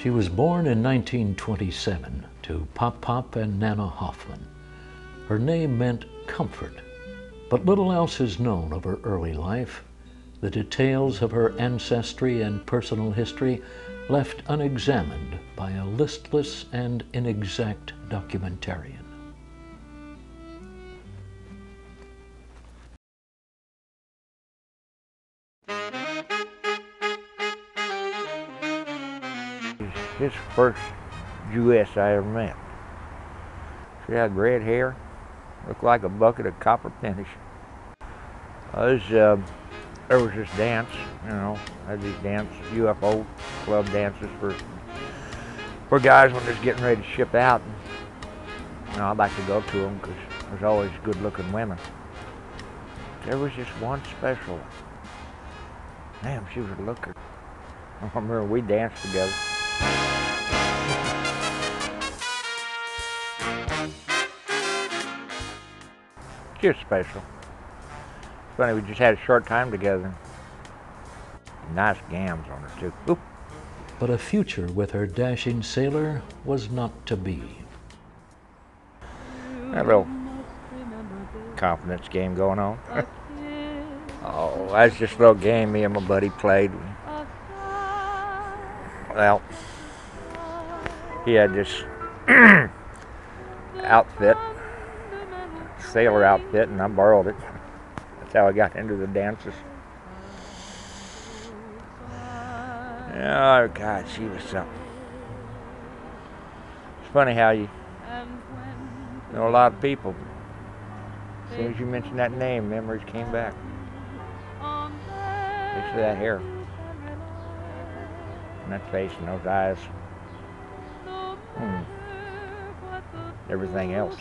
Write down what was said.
She was born in 1927 to Pop Pop and Nana Hoffman. Her name meant comfort, but little else is known of her early life. The details of her ancestry and personal history left unexamined by a listless and inexact documentarian. His first Jewess I ever met. She had red hair, looked like a bucket of copper finish. Uh, was, uh, there was this dance, you know, had these dance USO club dances for for guys when they're getting ready to ship out. And, you know, I'd like to go to them because there's always good-looking women. There was just one special. Damn, she was a looker. I remember we danced together. Just special. Funny, we just had a short time together. Nice gams on her, too. Oop. But a future with her dashing sailor was not to be. A little confidence game going on. oh, that's just a little game me and my buddy played. Well, he had this outfit sailor outfit and I borrowed it. That's how I got into the dances. Oh God, she was something. It's funny how you know a lot of people. As soon as you mentioned that name, memories came back. Especially that hair. And that face and those eyes. Hmm. Everything else.